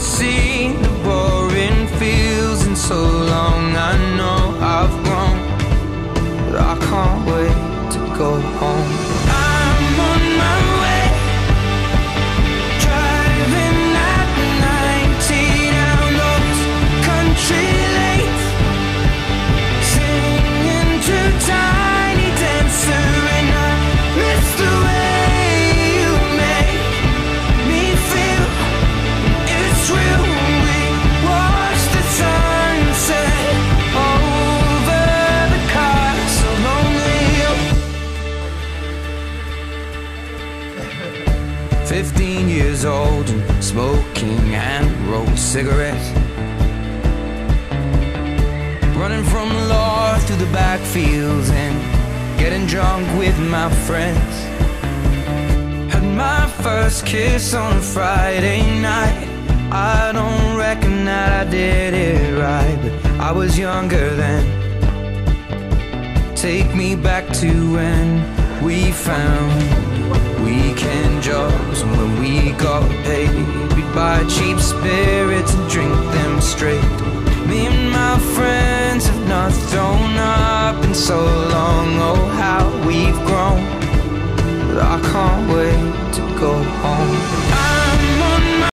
The fields so long. I know I've grown, but I can't wait to go home. 15 years old and smoking and rolled cigarettes. Running from the law through the backfields and getting drunk with my friends. Had my first kiss on a Friday night. I don't reckon that I did it right, but I was younger then. Take me back to when we found weekend jobs buy cheap spirits and drink them straight. Me and my friends have not thrown up in so long. Oh, how we've grown. I can't wait.